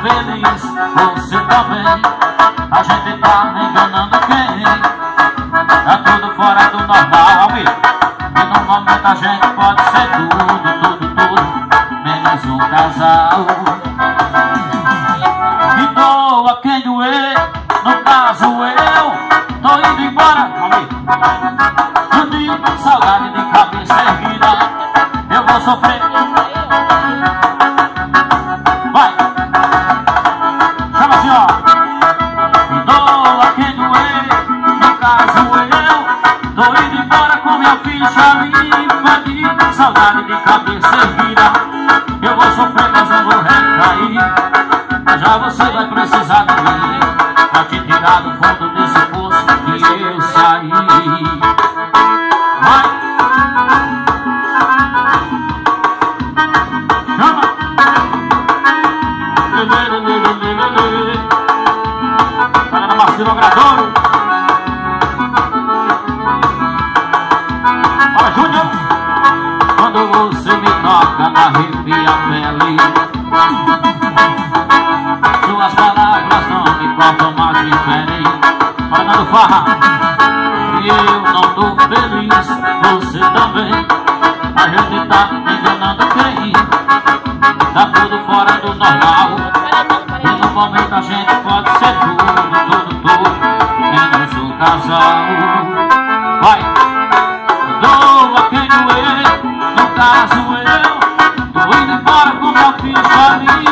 feliz, você também A gente tá enganando quem? Tá tudo fora do normal. E no momento a gente pode ser tudo, tudo, tudo Menos um casal. E doa quem doer No caso eu Tô indo embora, amigo De saudade de cabeça erguida. Eu vou sofrer saudade de cabeça erguida Eu vou sofrer, mas não vou recair. Já você vai precisar de mim Pra te tirar do fundo desse poço que eu saí. Vai. Chama Marcelo Gradouro Quando você me toca, arrepia a pele. Suas palavras não me cortam mais diferente Fernando Farra. E eu não tô feliz, você também. A gente tá enganando quem? Tá tudo fora do normal. E no momento a gente pode ser casal Vai! dou a quem doer, no caso eu Tô indo embora com uma ficha minha